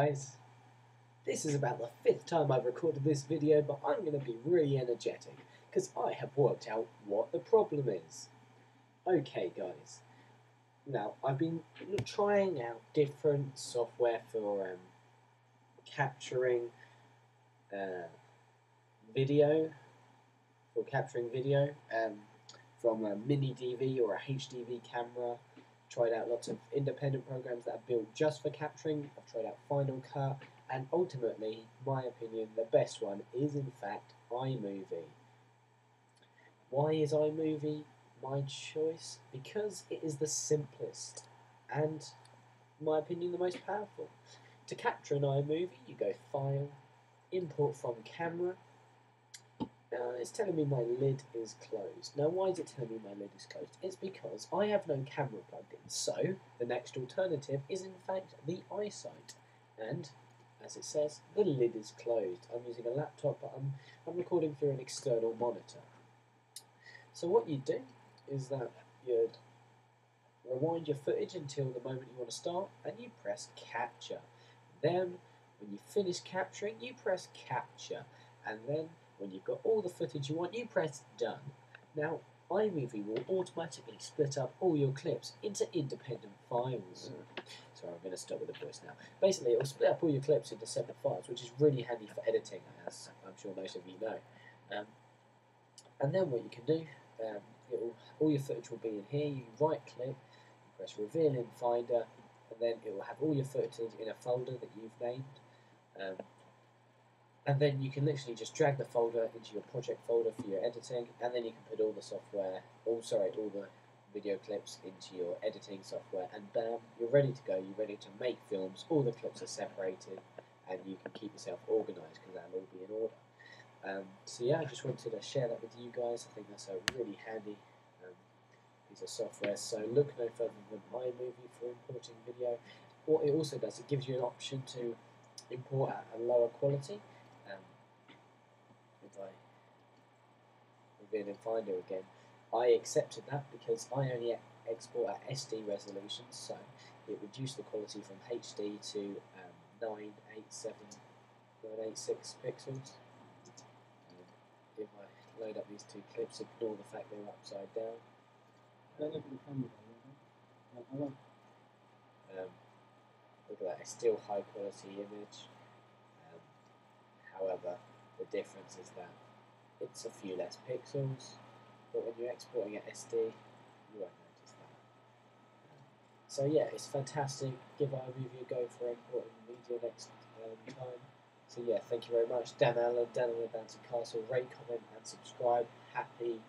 Guys, this is about the fifth time I've recorded this video, but I'm going to be really energetic because I have worked out what the problem is. Okay, guys. Now, I've been trying out different software for um, capturing uh, video, for capturing video um, from a mini DV or a HDV camera tried out lots of independent programs that are built just for capturing. I've tried out Final Cut, and ultimately, my opinion, the best one is in fact iMovie. Why is iMovie my choice? Because it is the simplest and, in my opinion, the most powerful. To capture an iMovie, you go File, Import from Camera, uh, it's telling me my lid is closed. Now, why is it telling me my lid is closed? It's because I have no camera plugged in. So, the next alternative is in fact the iSight. And, as it says, the lid is closed. I'm using a laptop, but I'm, I'm recording through an external monitor. So what you do is that you'd rewind your footage until the moment you want to start, and you press capture. Then, when you finish capturing, you press capture. And then when you've got all the footage you want, you press done. Now, iMovie will automatically split up all your clips into independent files. Mm. Sorry, I'm going to stop with the voice now. Basically, it will split up all your clips into separate files, which is really handy for editing, as I'm sure most of you know. Um, and then what you can do, um, all your footage will be in here. You right click, you press reveal in Finder, and then it will have all your footage in a folder that you've named. Um, and then you can literally just drag the folder into your project folder for your editing, and then you can put all the software, all sorry, all the video clips into your editing software, and bam, you're ready to go. You're ready to make films. All the clips are separated, and you can keep yourself organised because that'll all be in order. Um, so yeah, I just wanted to share that with you guys. I think that's a really handy um, piece of software. So look no further than iMovie for importing video. What it also does, it gives you an option to import at a lower quality. In in Finder again, I accepted that because I only export at SD resolution, so it reduced the quality from HD to um, 987, 986 pixels. If I load up these two clips, ignore the fact they're upside down. Um, look at that, it's still high quality image. Um, however, the difference is that it's a few less pixels, but when you're exporting at SD, you won't notice that. So yeah, it's fantastic. Give iMovie a go for importing media next um, time. So yeah, thank you very much. Dan Allen, Dan Allen Bouncy Castle. Rate, comment, and subscribe. Happy